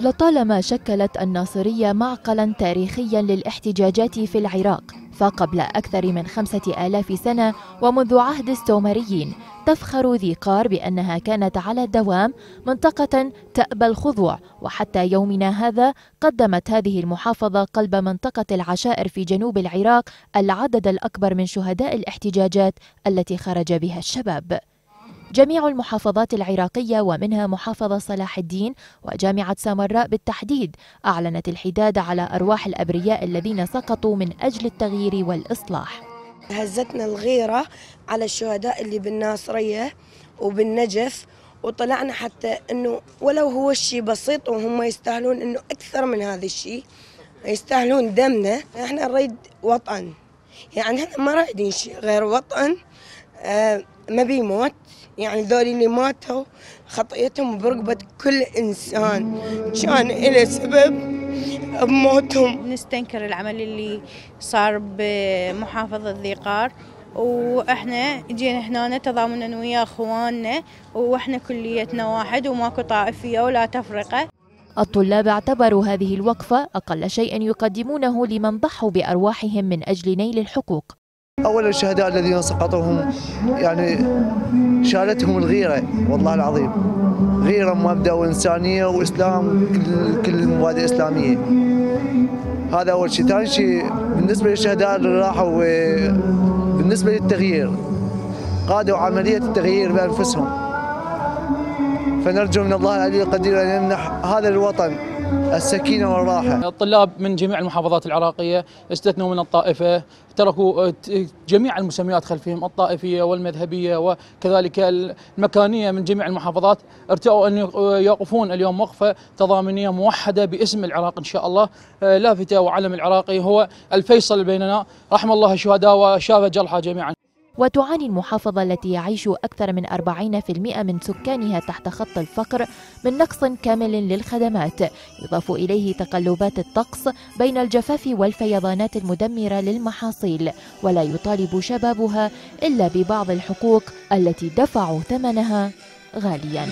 لطالما شكلت الناصرية معقلا تاريخيا للاحتجاجات في العراق فقبل أكثر من خمسة آلاف سنة ومنذ عهد السومريين تفخر ذي قار بأنها كانت على الدوام منطقة تأبى الخضوع وحتى يومنا هذا قدمت هذه المحافظة قلب منطقة العشائر في جنوب العراق العدد الأكبر من شهداء الاحتجاجات التي خرج بها الشباب. جميع المحافظات العراقية ومنها محافظة صلاح الدين وجامعة سامراء بالتحديد أعلنت الحداد على أرواح الأبرياء الذين سقطوا من أجل التغيير والإصلاح. هزتنا الغيرة على الشهداء اللي بالناصرية وبالنجف وطلعنا حتى إنه ولو هو الشيء بسيط وهم يستاهلون إنه أكثر من هذا الشيء يستاهلون دمنا. إحنا نريد وطن. يعني إحنا ما رايدين شيء غير وطن. ما بيموت يعني ذول اللي ماتوا خطيتهم برقبة كل إنسان. كان إلى سبب بموتهم. نستنكر العمل اللي صار بمحافظة ذي قار وإحنا جينا هنا تضامنا ويا أخواننا وإحنا كليتنا واحد وماكو طائفية ولا تفرقة. الطلاب اعتبروا هذه الوقفة أقل شيء يقدمونه لمن ضحوا بأرواحهم من أجل نيل الحقوق. اولا الشهداء الذين سقطوهم يعني شالتهم الغيرة والله العظيم. غيرة مبدأ وانسانيه وإسلام كل كل المبادئ الاسلاميه هذا أول شيء. ثاني شيء بالنسبة للشهداء اللي راحوا بالنسبة للتغيير قادوا عملية التغيير بأنفسهم. فنرجو من الله العلي القدير أن يمنح هذا الوطن السكينة والراحة. الطلاب من جميع المحافظات العراقية استثنوا من الطائفة تركوا جميع المسميات خلفهم الطائفية والمذهبية وكذلك المكانية من جميع المحافظات ارتأوا أن يوقفون اليوم وقفة تضامنية موحدة باسم العراق إن شاء الله. لافتة وعلم العراقي هو الفيصل بيننا. رحم الله الشهداء وشاف جرحى جميعا. وتعاني المحافظة التي يعيش أكثر من 40% من سكانها تحت خط الفقر من نقص كامل للخدمات. يضاف إليه تقلبات الطقس بين الجفاف والفيضانات المدمرة للمحاصيل ولا يطالب شبابها إلا ببعض الحقوق التي دفعوا ثمنها غالياً.